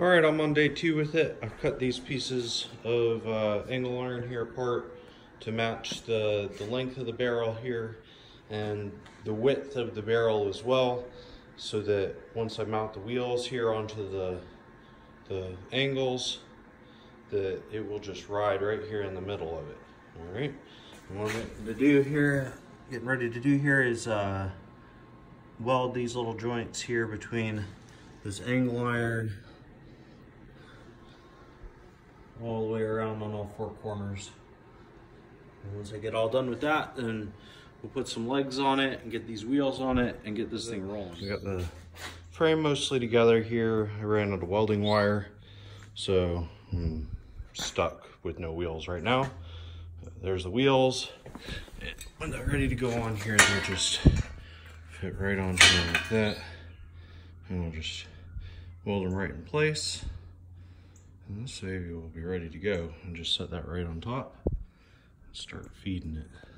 All right, I'm on day two with it. I've cut these pieces of uh, angle iron here apart to match the, the length of the barrel here and the width of the barrel as well so that once I mount the wheels here onto the, the angles that it will just ride right here in the middle of it. All right, and what I'm to do here, getting ready to do here is uh, weld these little joints here between this angle iron all the way around on all four corners. And once I get all done with that, then we'll put some legs on it and get these wheels on it and get this thing rolling. We got the frame mostly together here. I ran out of welding wire, so I'm stuck with no wheels right now. There's the wheels. When they're ready to go on here, they just fit right on here like that. And we'll just weld them right in place. This baby will be ready to go. And just set that right on top. And start feeding it.